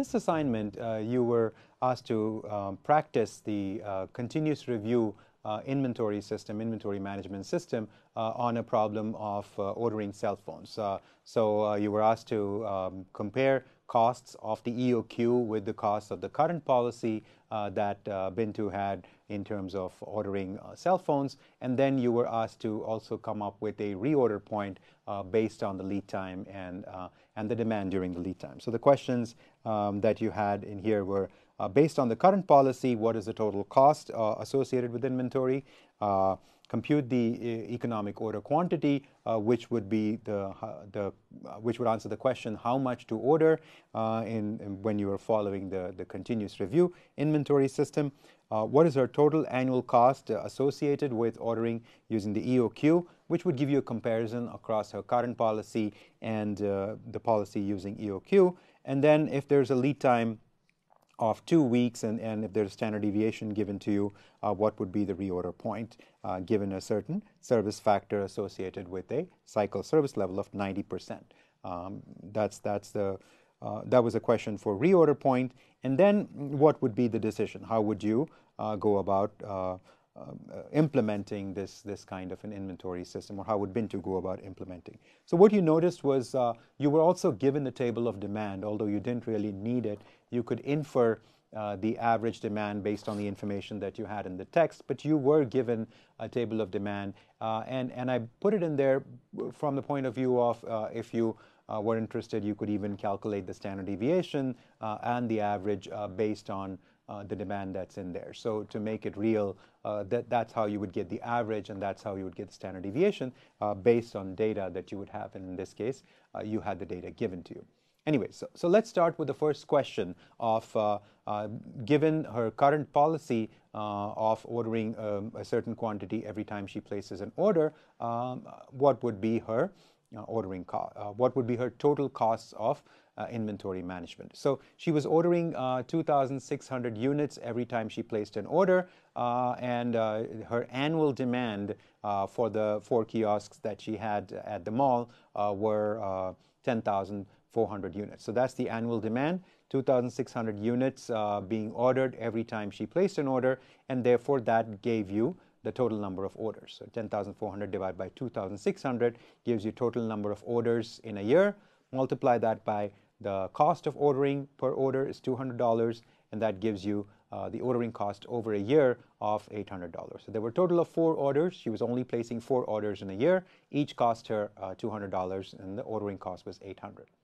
In this assignment, uh, you were asked to um, practice the uh, continuous review uh, inventory system, inventory management system uh, on a problem of uh, ordering cell phones. Uh, so you were asked to um, compare costs of the EOQ with the costs of the current policy that Bintu had in terms of ordering cell phones. And then you were asked to also come up with a reorder point based on the lead time and, and the demand during the lead time. So the questions um, that you had in here were based on the current policy, what is the total cost uh, associated with inventory? Uh, compute the economic order quantity, uh, which would be the, the uh, which would answer the question how much to order uh, in, in, when you are following the, the continuous review inventory system. what is our total annual cost associated with ordering using the EOQ, which would give you a comparison across her current policy and the policy using EOQ. And then if there's a lead time of two weeks, and, and if there's a standard deviation given to you, uh, what would be the reorder point uh, given a certain service factor associated with a cycle service level of 90%. Um, that's, that's the, uh, that was a question for reorder point. And then what would be the decision? How would you uh, go about uh, uh, implementing this, this kind of an inventory system, or how would Bintu go about implementing? So what you noticed was you were also given the table of demand, although you didn't really need it. You could infer uh, the average demand based on the information that you had in the text, but you were given a table of demand, uh, and and I put it in there from the point of view of uh, if you uh, were interested, you could even calculate the standard deviation and the average based on uh, the demand that's in there. So to make it real, uh, that, that's how you would get the average and that's how you would get the standard deviation uh, based on data that you would have. And in this case, uh, you had the data given to you. Anyway, so, so let's start with the first question of uh, uh, given her current policy uh, of ordering um, a certain quantity every time she places an order, um, what would be her uh, ordering cost? Uh, what would be her total costs of uh, inventory management? So she was ordering 2,600 units every time she placed an order, and her annual demand for the four kiosks that she had at the mall were 10,000. 400 units. So that's the annual demand, 2,600 units uh, being ordered every time she placed an order, and therefore that gave you the total number of orders. So 10,400 divided by 2,600 gives you total number of orders in a year. Multiply that by the cost of ordering per order is $200, and that gives you uh, the ordering cost over a year of $800. So there were a total of four orders. She was only placing four orders in a year. Each cost her uh, $200, and the ordering cost was 800. dollars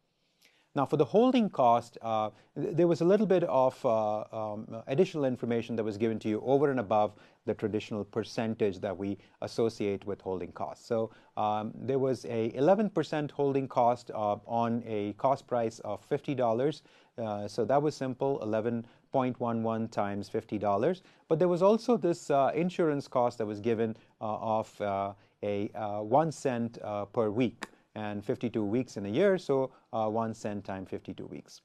now, for the holding cost, uh, there was a little bit of uh, um, additional information that was given to you over and above the traditional percentage that we associate with holding costs. So um, there was a 11% holding cost uh, on a cost price of $50. Uh, so that was simple, 11.11 times $50. But there was also this uh, insurance cost that was given uh, of a one cent per week and 52 weeks in a year, so uh, 1 cent times 52 weeks.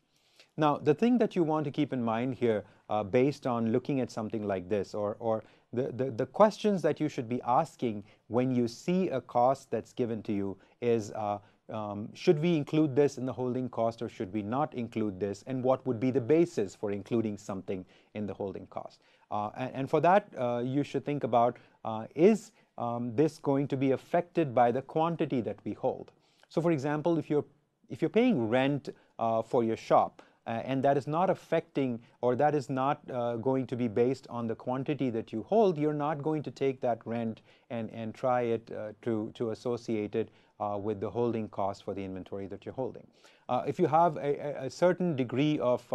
Now, the thing that you want to keep in mind here, uh, based on looking at something like this, or, or the, the, the, questions that you should be asking when you see a cost that's given to you is, uh, um, should we include this in the holding cost or should we not include this? And what would be the basis for including something in the holding cost? Uh, and, and, for that, uh, you should think about, uh, is um, this going to be affected by the quantity that we hold? So for example, if you're, if you're paying rent uh, for your shop, uh, and that is not affecting or that is not uh, going to be based on the quantity that you hold, you're not going to take that rent and, and try it uh, to, to associate it uh, with the holding cost for the inventory that you're holding. Uh, if you have a, a certain degree of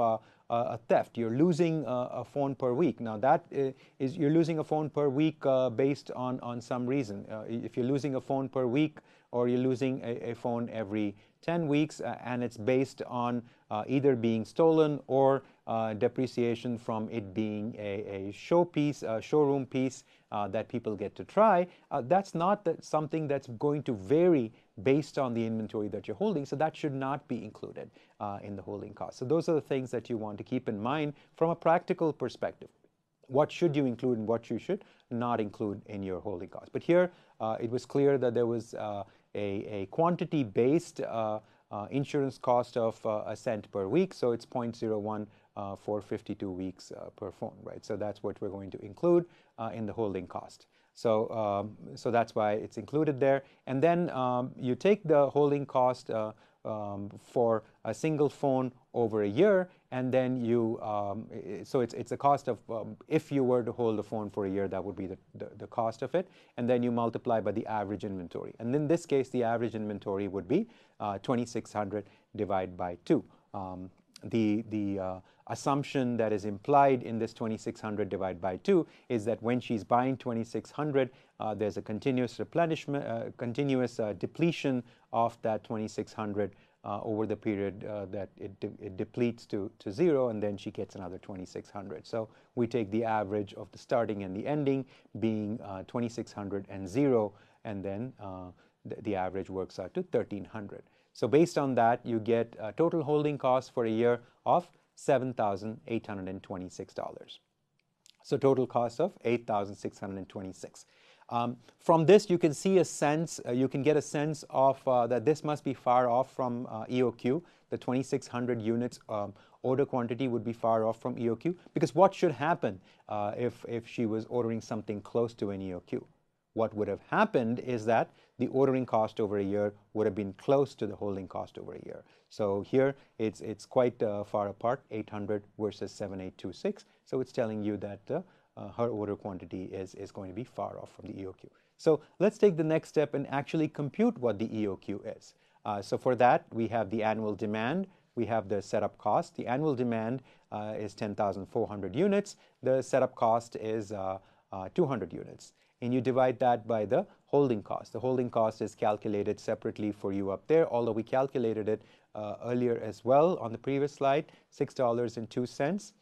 a theft, you're losing a phone per week. Now that is, you're losing a phone per week based on, on some reason. if you're losing a phone per week or you're losing a, a phone every 10 weeks uh, and it's based on uh, either being stolen or uh, depreciation from it being a, a show piece, a showroom piece uh, that people get to try. Uh, that's not that something that's going to vary based on the inventory that you're holding, so that should not be included uh, in the holding cost. So those are the things that you want to keep in mind from a practical perspective what should you include and what you should not include in your holding cost. But here uh, it was clear that there was uh, a, a quantity-based uh, uh, insurance cost of uh, a cent per week, so it's 0.01 uh, for 52 weeks per phone, right? So that's what we're going to include in the holding cost. So, um, so that's why it's included there. And then um, you take the holding cost um, for a single phone over a year, and then you, um, so it's, it's a cost of, um, if you were to hold the phone for a year, that would be the, the, the, cost of it, and then you multiply by the average inventory. And in this case, the average inventory would be uh, 2600 divided by 2. Um, the the uh, assumption that is implied in this 2600 divided by 2 is that when she's buying 2600, uh, there's a continuous replenishment, uh, continuous uh, depletion of that 2600 uh, over the period uh, that it, de it, depletes to, to zero, and then she gets another 2600. So we take the average of the starting and the ending being 2600 and zero, and then the, the average works out to 1300. So based on that, you get a total holding cost for a year of $7,826. So total cost of 8,626. Um, from this, you can see a sense, uh, you can get a sense of uh, that this must be far off from uh, EOQ. The 2,600 units um, order quantity would be far off from EOQ because what should happen uh, if, if she was ordering something close to an EOQ? What would have happened is that the ordering cost over a year would have been close to the holding cost over a year. So here it's, it's quite uh, far apart, 800 versus 7826. So it's telling you that uh, uh, her order quantity is, is going to be far off from the EOQ. So let's take the next step and actually compute what the EOQ is. Uh, so for that, we have the annual demand, we have the setup cost. The annual demand uh, is 10,400 units. The setup cost is uh, 200 units and you divide that by the holding cost. The holding cost is calculated separately for you up there, although we calculated it uh, earlier as well on the previous slide, $6.02.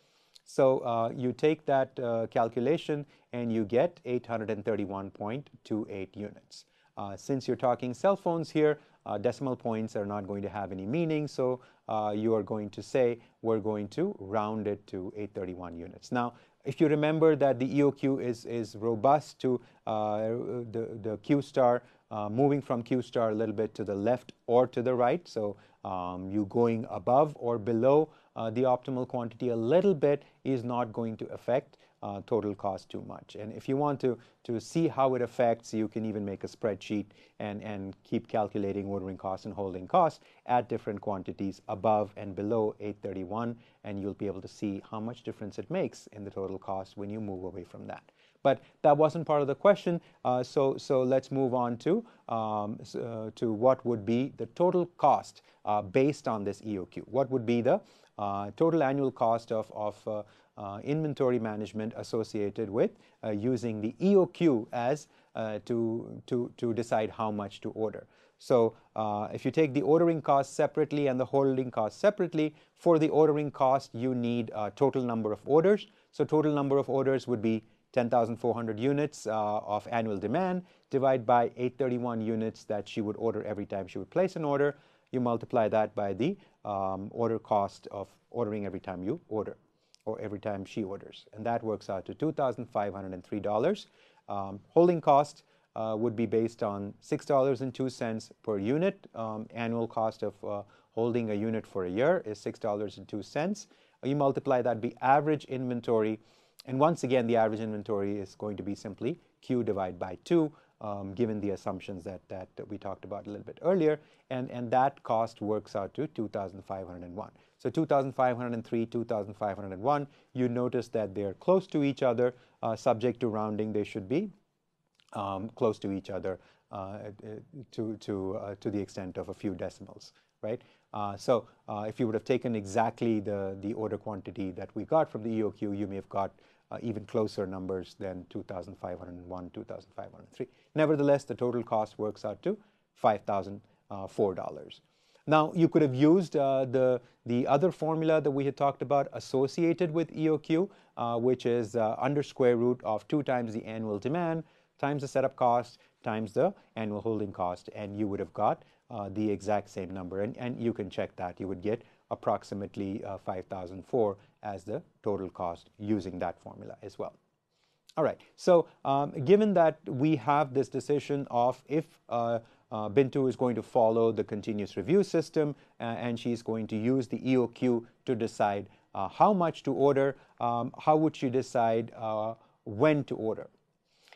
So uh, you take that uh, calculation and you get 831.28 units. Uh, since you're talking cell phones here, uh, decimal points are not going to have any meaning, so uh, you are going to say we're going to round it to 831 units. Now, if you remember that the EOQ is, is robust to uh, the, the Q star, moving from Q star a little bit to the left or to the right. So um, you going above or below the optimal quantity a little bit is not going to affect uh, total cost too much. And if you want to, to see how it affects, you can even make a spreadsheet and, and keep calculating ordering costs and holding costs at different quantities above and below 831, and you'll be able to see how much difference it makes in the total cost when you move away from that. But that wasn't part of the question, uh, so, so let's move on to, um, uh, to what would be the total cost uh, based on this EOQ. What would be the uh, total annual cost of, of uh, uh, inventory management associated with uh, using the EOQ as uh, to, to, to decide how much to order. So uh, if you take the ordering cost separately and the holding cost separately, for the ordering cost you need a total number of orders. So total number of orders would be 10,400 units uh, of annual demand divided by 831 units that she would order every time she would place an order. You multiply that by the um, order cost of ordering every time you order or every time she orders. And that works out to $2,503. Um, holding cost uh, would be based on $6.02 per unit. Um, annual cost of uh, holding a unit for a year is $6.02. You multiply that by average inventory. And once again, the average inventory is going to be simply Q divided by 2, um, given the assumptions that, that we talked about a little bit earlier. And, and that cost works out to 2,501. So 2,503, 2,501, you notice that they're close to each other. Uh, subject to rounding, they should be um, close to each other uh, to, to, uh, to the extent of a few decimals, right? Uh, so uh, if you would have taken exactly the, the order quantity that we got from the EOQ, you may have got uh, even closer numbers than 2,501, 2,503. Nevertheless, the total cost works out to $5,004. Now, you could have used uh, the, the other formula that we had talked about associated with EOQ, uh, which is uh, under square root of 2 times the annual demand times the setup cost times the annual holding cost, and you would have got uh, the exact same number. And, and you can check that. You would get approximately uh, 5,004 as the total cost using that formula as well. All right, so um, given that we have this decision of if uh, uh, Bintu is going to follow the continuous review system uh, and she's going to use the EOQ to decide uh, how much to order, um, how would she decide uh, when to order.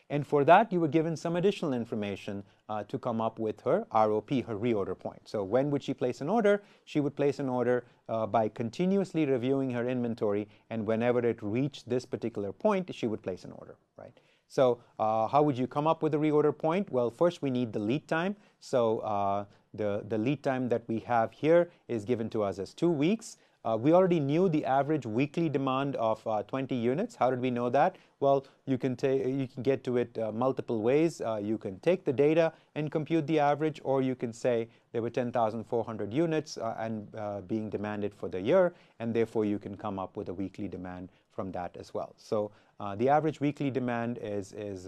And for that, you were given some additional information uh, to come up with her ROP, her reorder point. So when would she place an order? She would place an order uh, by continuously reviewing her inventory, and whenever it reached this particular point, she would place an order, right? So uh, how would you come up with a reorder point? Well, first we need the lead time. So uh, the, the lead time that we have here is given to us as two weeks. Uh, we already knew the average weekly demand of uh, 20 units. How did we know that? Well, you can, you can get to it uh, multiple ways. Uh, you can take the data and compute the average, or you can say there were 10,400 units uh, and uh, being demanded for the year, and therefore you can come up with a weekly demand from that as well. So the average weekly demand is, is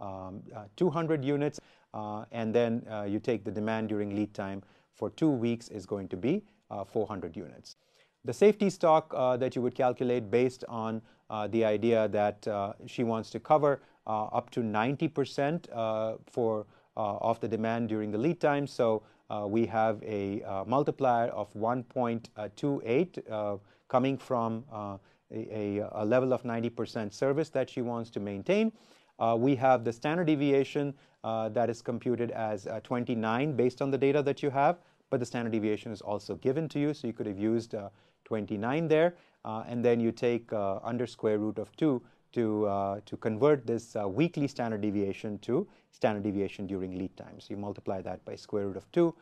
um, 200 units, and then you take the demand during lead time for two weeks is going to be 400 units. The safety stock uh, that you would calculate based on uh, the idea that uh, she wants to cover uh, up to 90% uh, for uh, of the demand during the lead time. So we have a multiplier of 1.28 coming from a, a, level of 90% service that she wants to maintain. we have the standard deviation that is computed as 29 based on the data that you have, but the standard deviation is also given to you, so you could have used 29 there, uh, and then you take uh, under square root of 2 to, uh, to convert this weekly standard deviation to standard deviation during lead time. So you multiply that by square root of 2,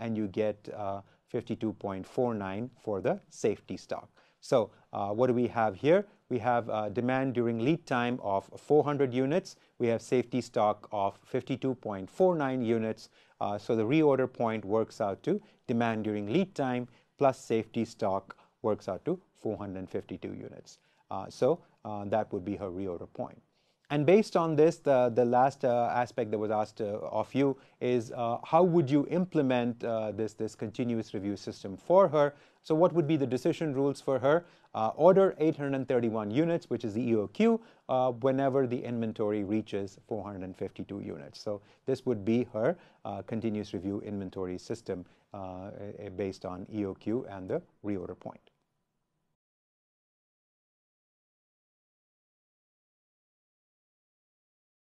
and you get 52.49 for the safety stock. So uh, what do we have here? We have uh, demand during lead time of 400 units. We have safety stock of 52.49 units. Uh, so the reorder point works out to demand during lead time plus safety stock works out to 452 units. Uh, so uh, that would be her reorder point. And based on this, the, the last uh, aspect that was asked uh, of you is uh, how would you implement uh, this, this continuous review system for her? So what would be the decision rules for her? order 831 units, which is the EOQ, whenever the inventory reaches 452 units. So this would be her continuous review inventory system based on EOQ and the reorder point.